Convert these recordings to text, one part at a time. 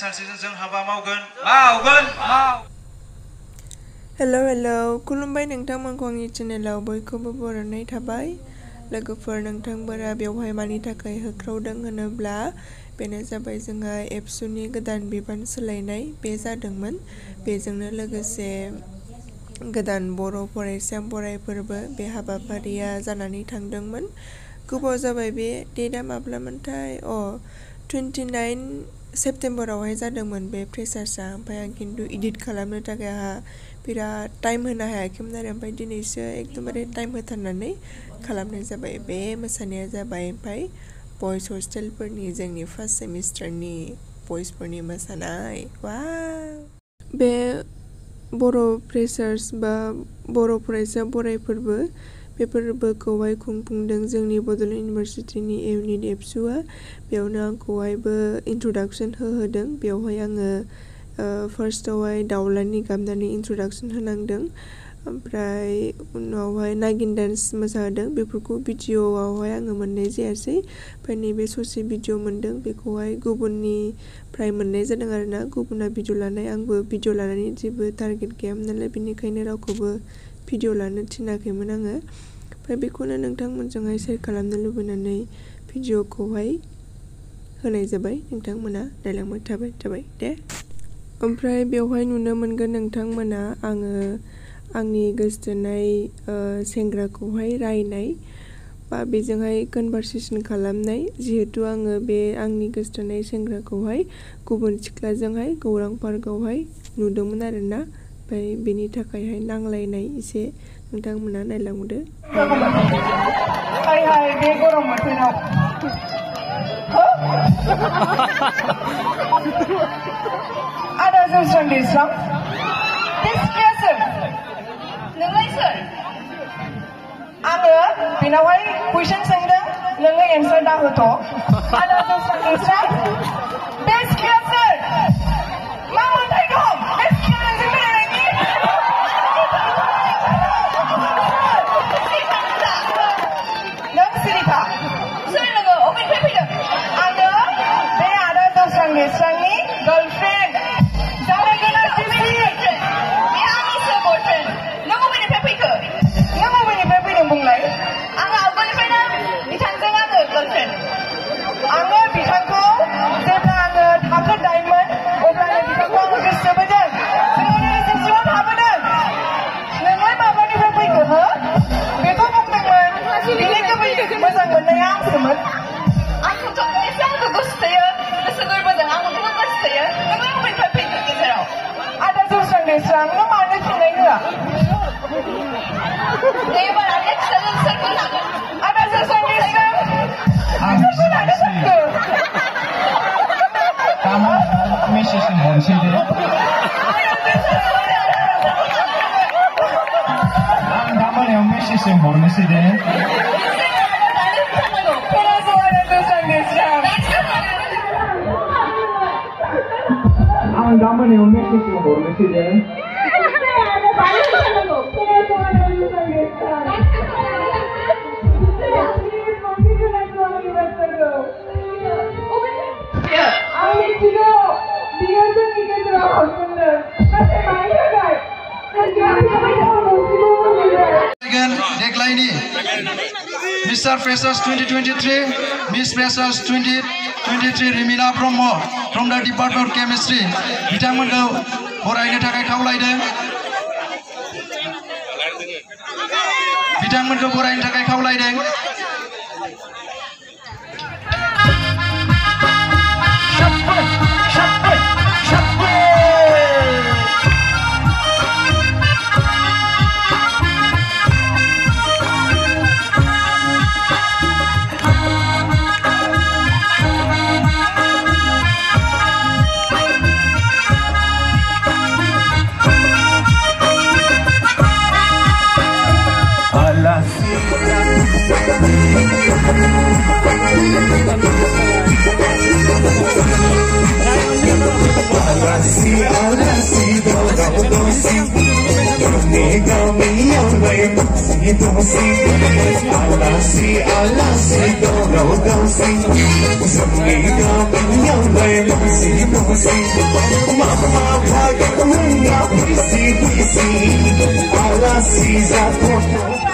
दंले बड'फानि सानस्रिजों जों हाबा मावगोन मावगोन माव हेल' हेल' खुलुमबाय नोंथांमोनखौ आंनि चेनेलाव बयखौबो बरायनाय थाबाय लोगोफोर नोंथांफोरा बेवहाय मानि थाखाय होख्रावदों होनोब्ला बेनो जाबाय जोंहा एबसुनि गोदान बिबान सोलायनाय बे जादोंमोन बेजोंनो लोगोसे गोदान बर' फरायसा फरायफोरबो बे हाबाफारिया जानानै थांदोंमोन गोबाव जाबाय बे डेटआ माब्लामोनथाय अ टुवेन्टि नाइन सेप्तेम्बरावहाय जादोंमोन बे फ्रेसार्सआ। ओमफ्राय आं खिन्थु इडिट खालामनो थाखाय आंहा बिराद टाइम होनो हायाखैमोन आरो। ओमफ्राय दिनैसो एकदमबारे टाइम होथारनानै खालामनाय जाबाय। बे मोसानाया जाबाय ओमफ्राय बयस हस्टेलफोरनि जोंनि फार्स्ट सेमिस्टारनि बयसफोरनि मोसानाय। वा बे बर' फ्रेसार्स बा बर' फरायसा बरायफोरबो बे फोरबोखौहाय खुंफुंदों जोंनि बड'लेण्ड इउनिभारसिटिनि इउनिट एबसुआ बेयावनो आंखौहायबो इन्ट्रडाक्सन होहोदों बेवहाय आङो फार्स्टआवहाय दाउलानि गाबनानै इन्ट्रडाक्सन होनांदों ओमफ्राय उनावहाय नागिन डान्स मोसाहोदों बेफोरखौ भिडिअआवहाय आङो मोननाय जायासै ओमफ्राय नैबे ससे भिडिअ मोन्दों बेखौहाय गुबुननिफ्राय मोननाय जादों आरोना गुबुना भिडिअ लानाय आंबो भिडिअ लानायनि जेबो टारगेट गैयामोन नालाय बेनिखायनो रावखौबो भिडिअ लानो थिनाखैमोन आङो ओमफ्राय बेखौनो नोंथांमोनजोंहाय सेयार खालामनो लुबैनानै भिडिअखौहाय होनाय जाबाय नोंथांमोना नायलांबाय थाबाय जाबाय दे ओमफ्राय बेवहाय नुनो मोनगोन नोंथांमोना आङो आंनि गोसोथोनाय सेंग्राखौहाय रायनाय बा बेजोंहाय कनभारसेसन खालामनाय जिहेथु आङो बे आंनि गोसोथोनाय सेंग्राखौहाय गुबुन सिख्लाजोंहाय गौरां पार्कआवहाय नुदोंमोन आरोना ओमफ्राय बेनि थाखायहाय नांलायनाय एसे नोंथांमोना नायलांदो हाय हाय बे गरम बोथोराव आदा जौस्रां दैस्रां बे सिख्लाया सोर नोंलाय सोर आङो बेनावहाय कुइसन सोंदों नोङो एन्सार दाहोथ' आदा जौस्रां दैस्रां 시신 모르는 시대. 아, 나만의 운명 시신 모르는 시대. mister freshers 2023 miss freshers 2023 Rimina Brahma from the department of chemistry बिथांमोनखौ बरायनो थाखाय खावलायदों बिथांमोनखौ बरायनो थाखाय खावलायदों see, don't see All I see, all I see, don't know, don't see What's up, me, don't be young, baby Don't see, don't see Mama, my I'm ring out, we see, we see All I see is that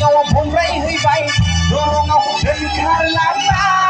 Ikaw ang buhay, huybay No ako, ganyan ka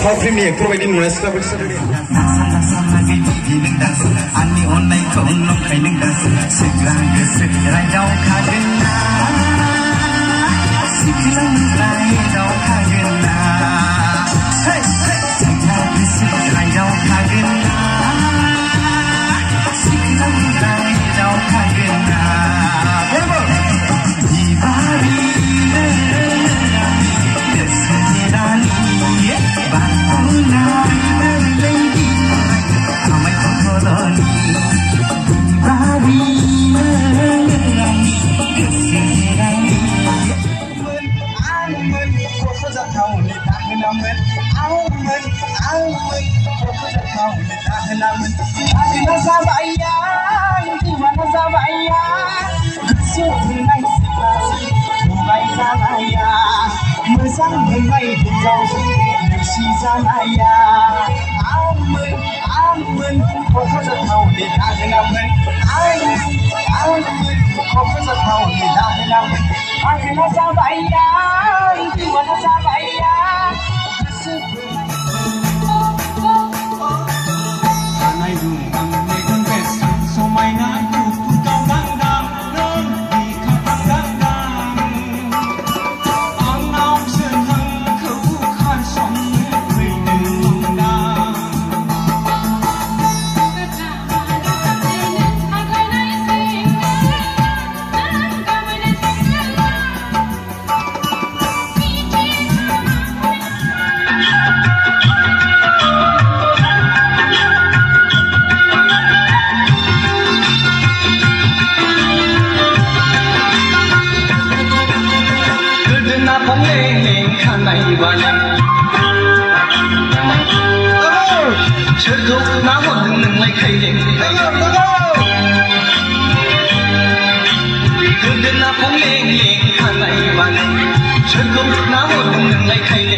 సౌకర్యం ఎక్కువైంది నువ్వు అన్ని అన్నైతో ఉన్నాం కైనంగా సిగ్రాంగ్ సిగ్రాయ్ కాగన్ సిగ్రాయ్ కాగన్ Hey! mưa sáng mây bay thì giàu được si ra lại à áo mừng áo mừng có có giật hầu để ta thế nào mừng áo mừng áo mừng có có giật hầu để ta thế nào mừng ta thế nào ra vậy à thì mà nó ra വലം ചെറുതോ നാമൊന്നും നിങ്ങളെ കയ്യിൽ തുന്ന പൊങ്ങേ